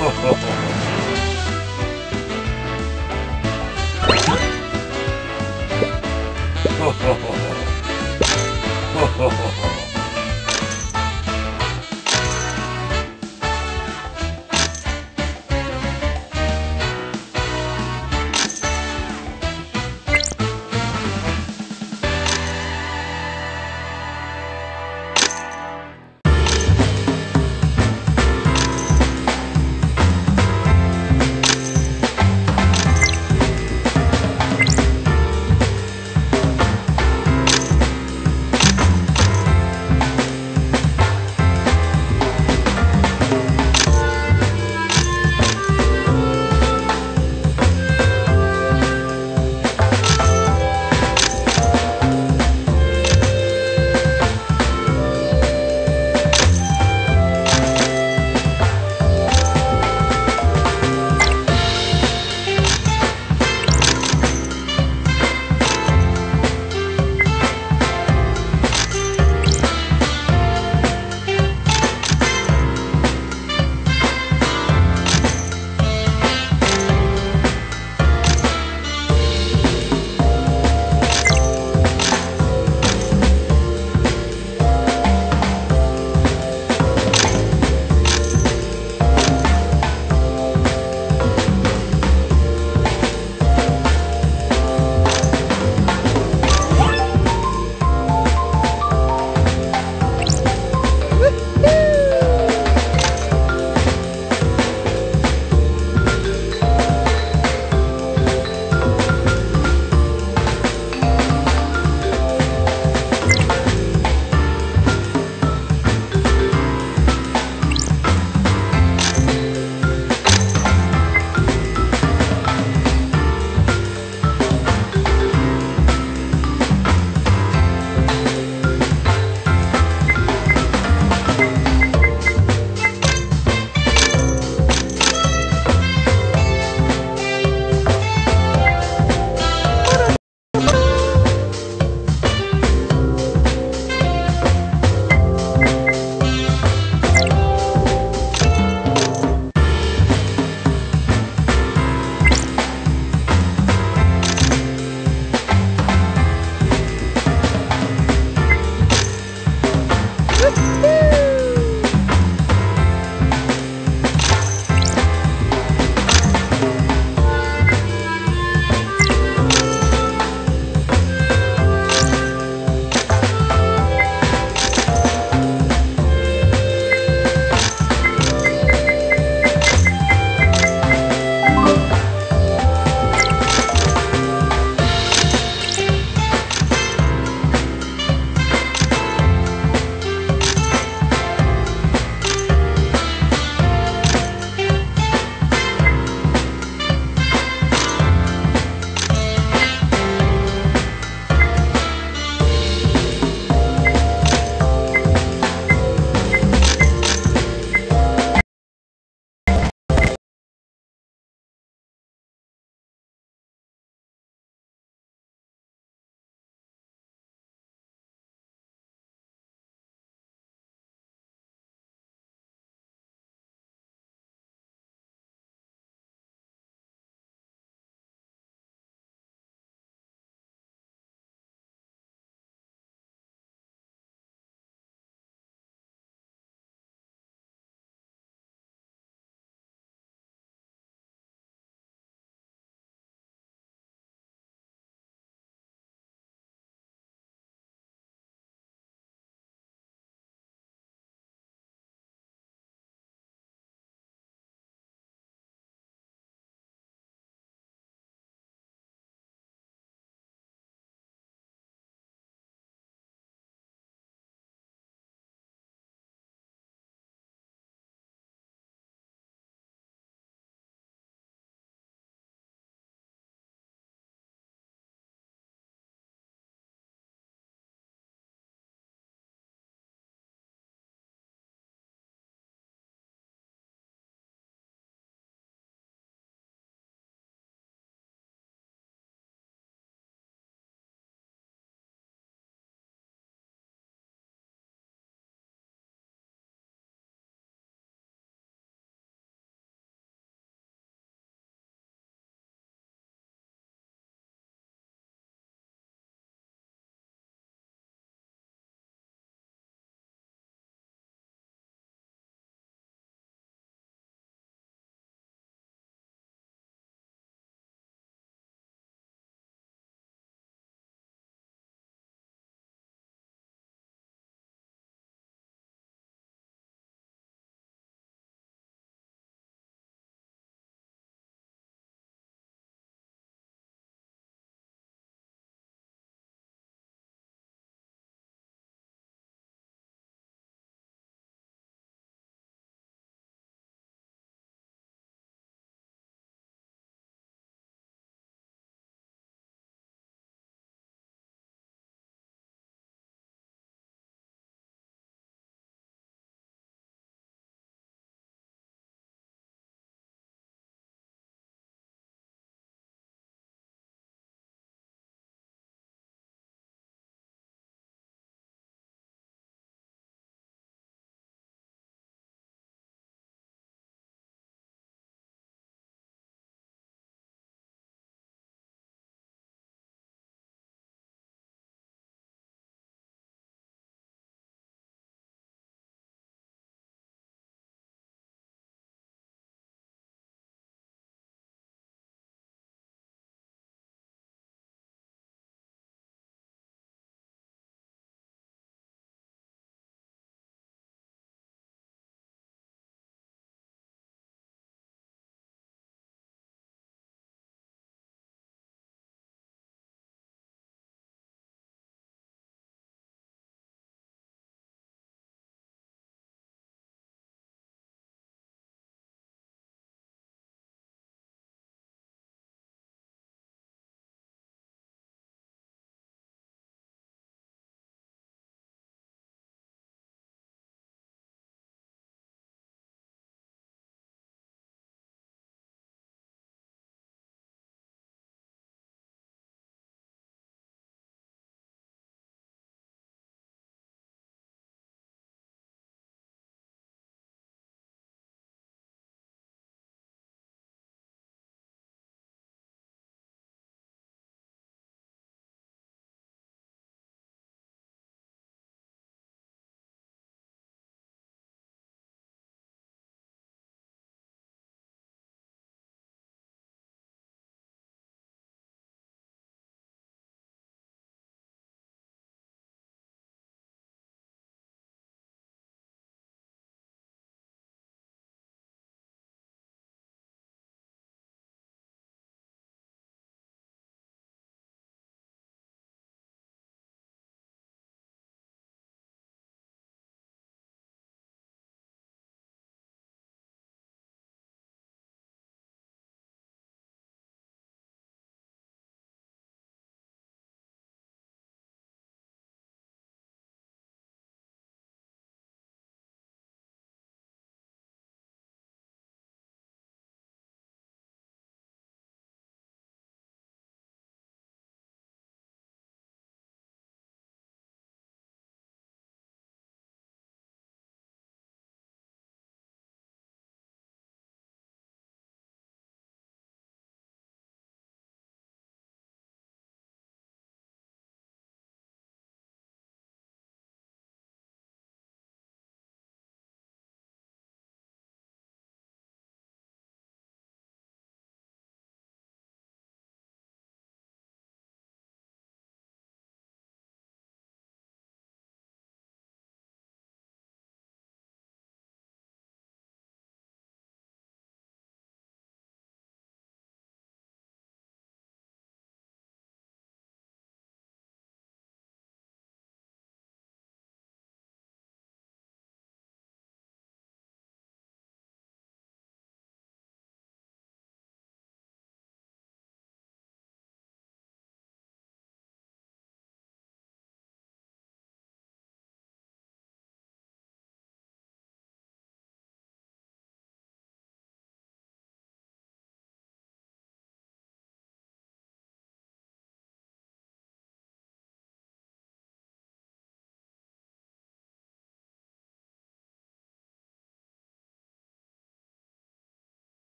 ho, ho, ho.